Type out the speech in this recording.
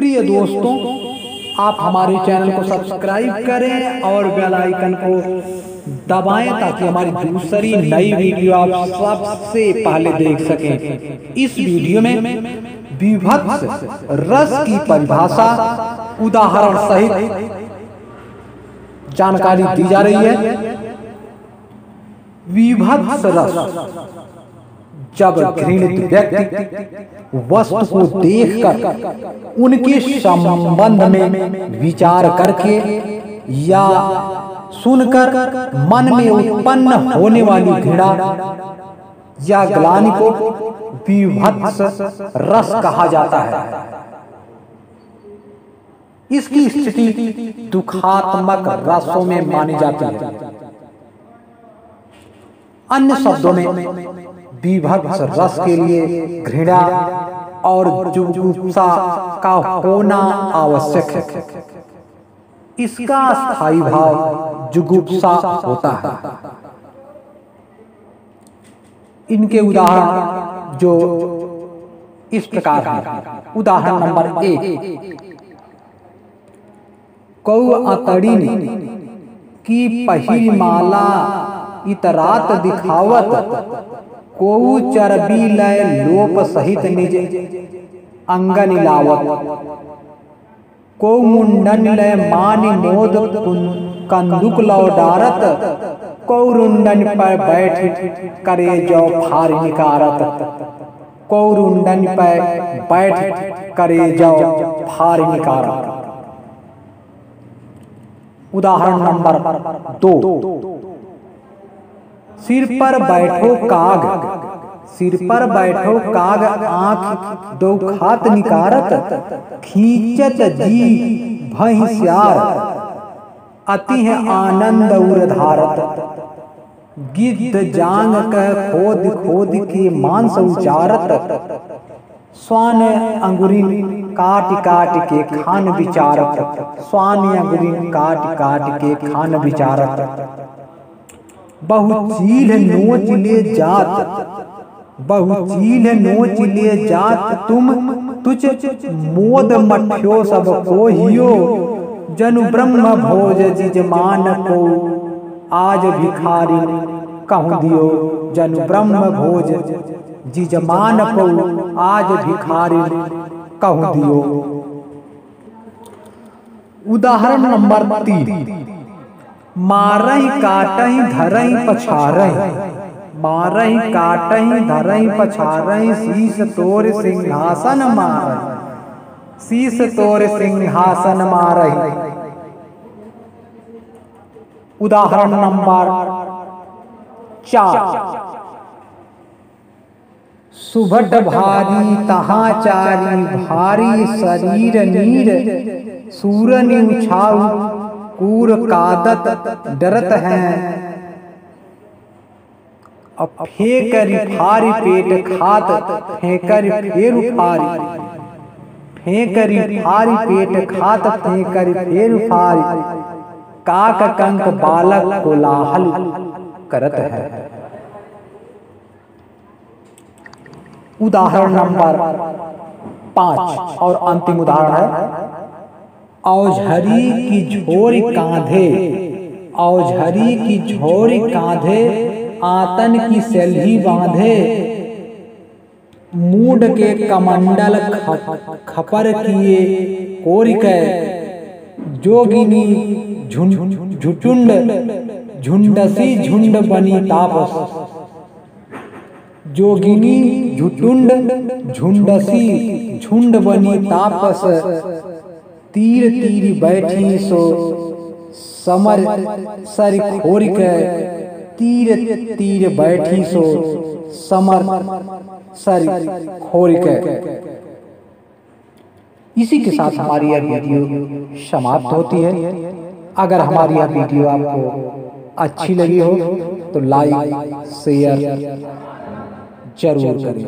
प्रिय दोस्तों आप हमारे चैनल को सब्सक्राइब करें और बेल आइकन को दबाएँ ताकि हमारी दूसरी नई वीडियो आप सबसे पहले देख सकें। इस वीडियो में विभत्स रस की परिभाषा उदाहरण सहित जानकारी दी जा रही है। विभत्स रस। जब घृणित व्यक्ति वस्तु को देखकर उनके संबंध में विचार करके या सुनकर मन में उत्पन्न होने वाली घृणा या ग्लानि को विभत्स रस कहा जाता है। इसकी स्थिति दुखात्मक रसों में मानी जाती है। अन्य शब्दों में विभत्स रस के लिए घृणा और जुगुप्सा का होना आवश्यक है। इसका स्थायी भाव जुगुप्सा होता है। इनके उदाहरण जो इस प्रकार हैं। उदाहरण नंबर एक। कौ अतड़ी की पहिल माला इतरात दिखावत को चरबी लय लोप सहित निज। अंगन लावत। को मुंडन लय मान मोद कंदुक लौ डारत। को रुंडन पर बैठ करे जो फार निकारत। को रुंडन पर बैठ करे जो फार निकारत। उदाहरण नंबर दो। सिर पर बैठो काग। सिर पर बैठो काग, आँख दो खात निकारत, खींचत जी भैंस्यार अति है आनंद उधारत गिद्ध जांग कह खोद खोद के मांस उचारत। स्वान अंगुरी काट काट के खान विचारत। स्वान अंगुरी काट काट के खान विचारत। बहु चील नोच ले जात। बहु चील नोच ले जात। तुम तुझ मोद मठ्यो सबको हियो जनु ब्रह्म भोज जिजमान को। आज भिखारी कहूँ दियो। जनु ब्रह्म भोज जिजमान को। आज भिखारी कहूँ दियो। उदाहरण नंबर तीन। मारही काटही धरही पछारही मारही काटही धरही पछारही शीश तोर सिंहासन मारही शीश तोर सिंहासन मारही उदाहरण नंबर चार। सुभट भारी तहा चारी भारी शरीर नीर, सूरन उछाऊ कूर कादत डरत हैं। अब फेकर फारी पेट खात, फेकर फेर फेकर फारी पेट खात, फेकर फारी काक कंक बालक कोलाहल करत है। उदाहरण नंबर पाँच और अंतिम उदाहरण है। औझरी की झोरी कांधे, औझरी की झोरी कांधे, आतन की सेल्ही बांधे। मूड के कमंडल खपर किए कोरिक जोगिनी झुटुंड, झुंडसी झुंड बनी तापस। जोगिनी झुटुंड, झुंडसी झुंड बनी तापस। तीर तीर बैठी सो समर सर खोर के तीर तीर बैठी सो समर सर खोर के। इसी के साथ हमारी यह वीडियो समाप्त होती है। अगर हमारी यह वीडियो आपको अच्छी लगी हो तो लाइक शेयर ज़रूर करें।